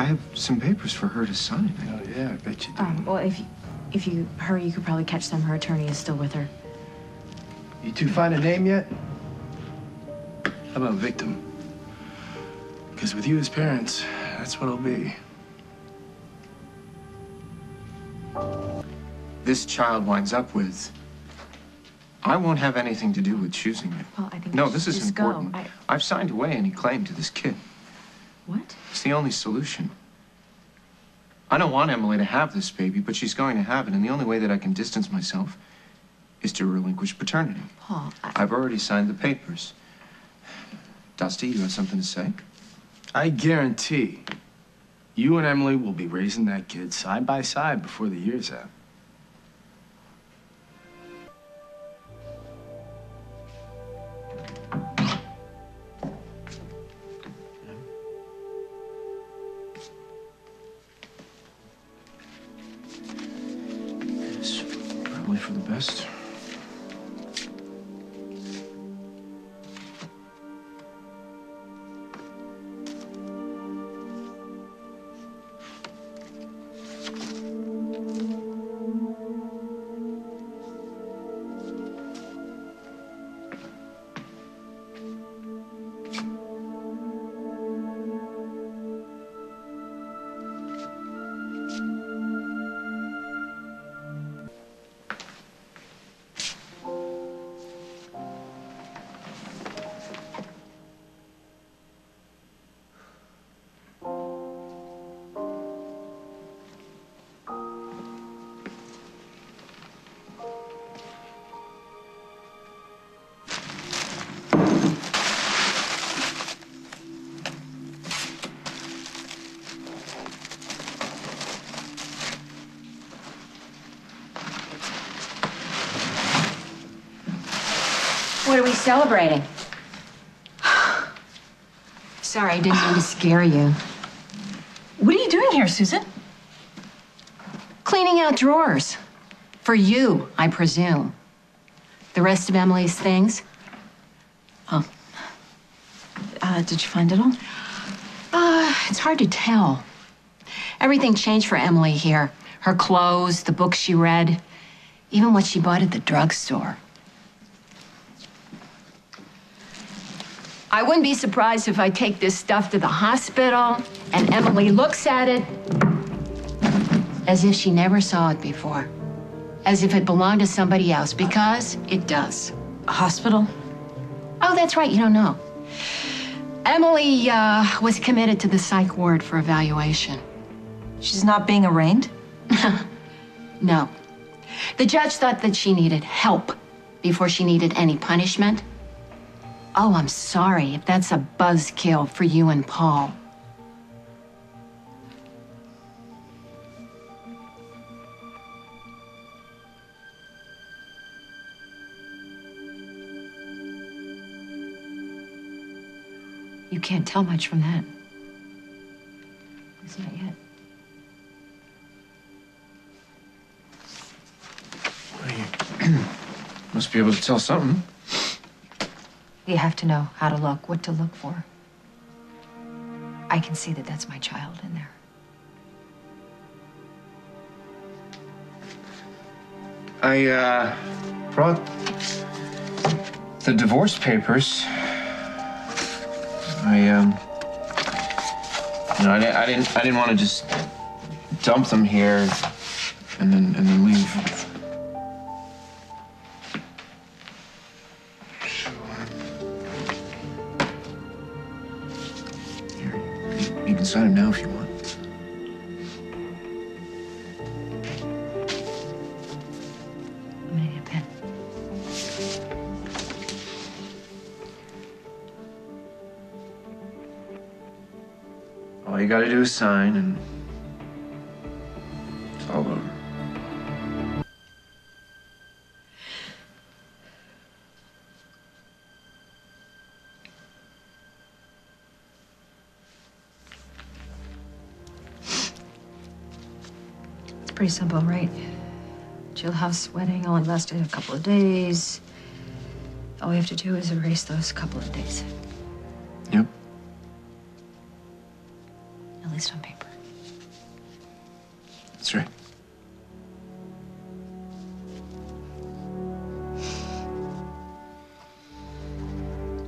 I have some papers for her to sign. Oh, yeah, I bet you do. Um, well, if you, if you hurry, you could probably catch them. Her attorney is still with her. You two find a name yet? How about a victim? Because with you as parents, that's what it'll be. This child winds up with. I won't have anything to do with choosing it. Well, I think No, this is just important. I- I've signed away any claim to this kid. What? It's the only solution. I don't want Emily to have this baby, but she's going to have it, and the only way that I can distance myself is to relinquish paternity. Paul, I, I've already signed the papers. Dusty, you have something to say? I guarantee you and Emily will be raising that kid side by side before the year's out. For the best. Are we celebrating? Sorry, I didn't mean to scare you. What are you doing here, Susan? Cleaning out drawers. For you, I presume. The rest of Emily's things? Uh, did you find it all? Uh, it's hard to tell. Everything changed for Emily here. Her clothes, the books she read, even what she bought at the drugstore. I wouldn't be surprised if I take this stuff to the hospital and Emily looks at it as if she never saw it before. As if it belonged to somebody else, because it does. A hospital? Oh, that's right, you don't know. Emily uh, was committed to the psych ward for evaluation. She's not being arraigned? No. The judge thought that she needed help before she needed any punishment. Oh, I'm sorry if that's a buzzkill for you and Paul. You can't tell much from that. It's not yet. You Must be able to tell something. You have to know how to look, what to look for. I can see that that's my child in there. I, uh, brought the divorce papers. I, um, you know, I, I didn't, I didn't want to just dump them here and then, and then leave. Can sign them now if you want. I'm gonna get a pen. All you gotta do is sign and pretty simple, right? Jailhouse wedding only lasted a couple of days. All we have to do is erase those couple of days, Yep. at least on paper. That's right.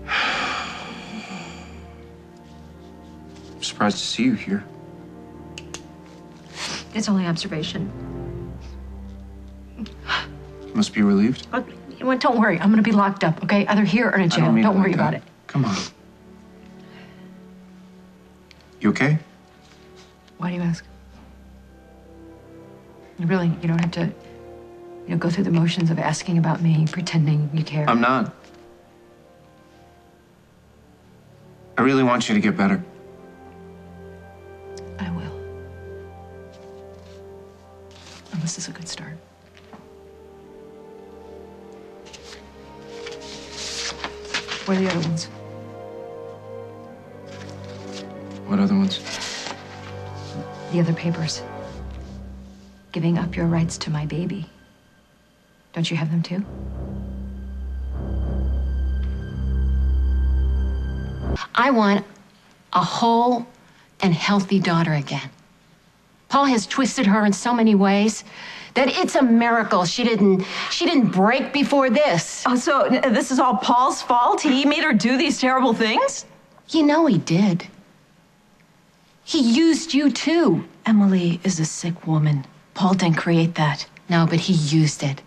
I'm surprised to see you here. It's only observation. Must be relieved. But, you know what, don't worry. I'm going to be locked up, okay? Either here or in I jail. Don't, mean like worry that. about it. Come on. You okay? Why do you ask? You really, you don't have to, you know, go through the motions of asking about me, pretending you care. I'm not. I really want you to get better. Where are the other ones? What other ones? The other papers. Giving up your rights to my baby. Don't you have them too? I want a whole and healthy daughter again. Paul has twisted her in so many ways that it's a miracle she didn't she didn't break before this. Oh, so this is all Paul's fault? He made her do these terrible things? You know he did. He used you too. Emily is a sick woman. Paul didn't create that. No, but he used it,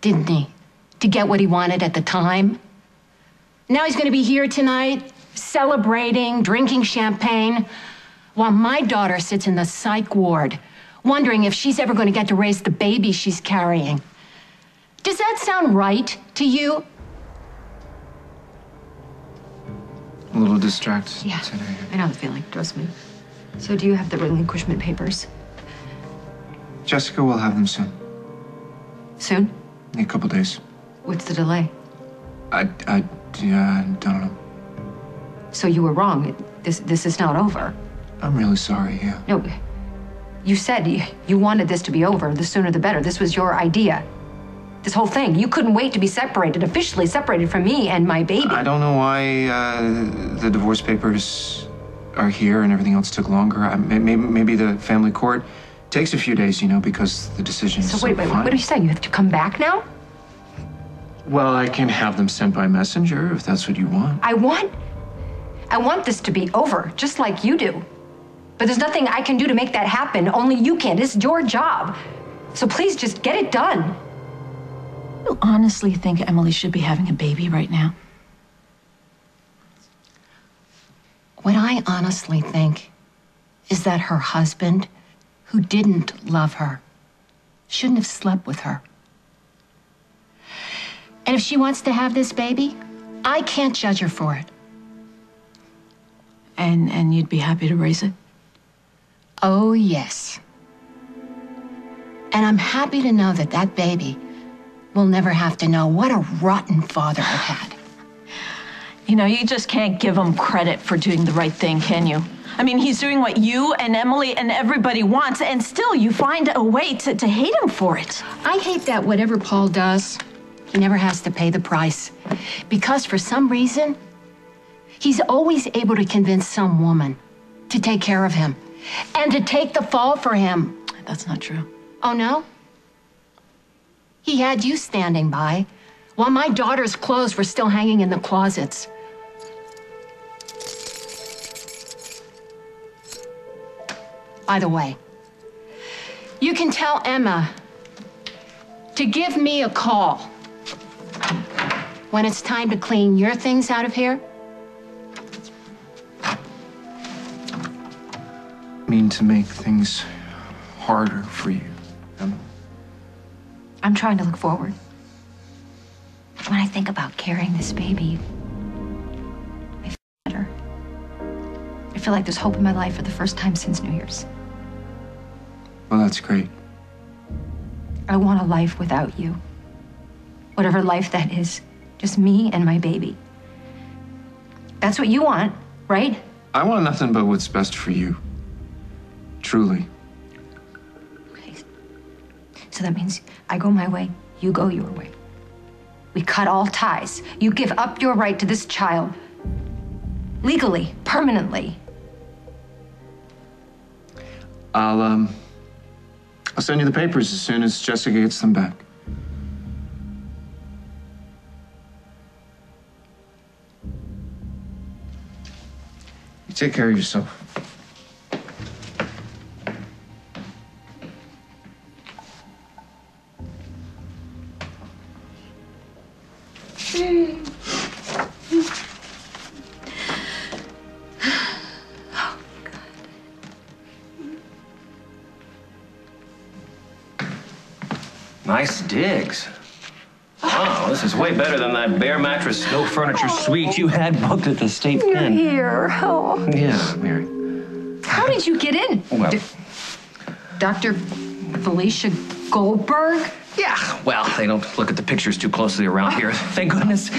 didn't he? To get what he wanted at the time. Now he's going to be here tonight, celebrating, drinking champagne, while my daughter sits in the psych ward, wondering if she's ever going to get to raise the baby she's carrying. Does that sound right to you? A little distracted Yeah, today. I know the feeling, trust me. So, do you have the relinquishment papers? Jessica will have them soon. Soon? In a couple days. What's the delay? I, I, I don't know. So, you were wrong. This, this is not over. I'm really sorry, yeah. No, you said you, you wanted this to be over. The sooner the better. This was your idea. This whole thing. You couldn't wait to be separated, officially separated from me and my baby. I don't know why uh, the divorce papers are here and everything else took longer. I, maybe, maybe the family court takes a few days, you know, because the decision so is wait, so wait, final. what are you saying? You have to come back now? Well, I can have them sent by messenger if that's what you want. I want, I want this to be over, just like you do. But there's nothing I can do to make that happen. Only you can. This is your job. So please just get it done. You honestly think Emily should be having a baby right now? What I honestly think is that her husband, who didn't love her, shouldn't have slept with her. And if she wants to have this baby, I can't judge her for it. And and you'd be happy to raise it? Oh, yes. And I'm happy to know that that baby will never have to know what a rotten father it had. You know, you just can't give him credit for doing the right thing, can you? I mean, he's doing what you and Emily and everybody wants, and still you find a way to, to hate him for it. I hate that whatever Paul does, he never has to pay the price. Because for some reason, he's always able to convince some woman to take care of him and to take the fall for him. That's not true. Oh, no? He had you standing by while my daughter's clothes were still hanging in the closets. By the way, you can tell Emma to give me a call when it's time to clean your things out of here. To make things harder for you. Emma. I'm trying to look forward. When I think about carrying this baby, I feel better. I feel like there's hope in my life for the first time since New Year's. Well, that's great. I want a life without you. Whatever life that is, just me and my baby. That's what you want, right? I want nothing but what's best for you. Truly. Okay. So that means I go my way, you go your way. We cut all ties. You give up your right to this child. Legally, permanently. I'll um I'll send you the papers as soon as Jessica gets them back. You take care of yourself. Oh, nice digs. Wow, this is way better than that bare mattress, no furniture suite you had booked at the State Inn. Here. Oh. Yeah, Mary. How did you get in? Well- Dr. Felicia Goldberg? Yeah, well, they don't look at the pictures too closely around here. Thank goodness